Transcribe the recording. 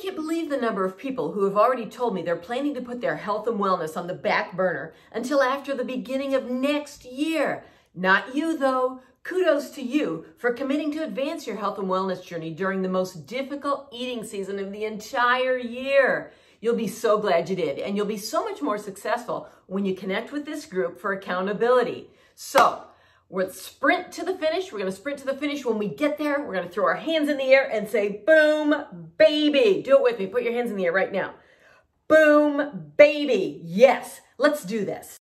can't believe the number of people who have already told me they're planning to put their health and wellness on the back burner until after the beginning of next year. Not you, though. Kudos to you for committing to advance your health and wellness journey during the most difficult eating season of the entire year. You'll be so glad you did, and you'll be so much more successful when you connect with this group for accountability. So, we're sprint to the finish. We're to sprint to the finish. When we get there, we're to throw our hands in the air and say, boom, baby. Do it with me. Put your hands in the air right now. Boom, baby. Yes, let's do this.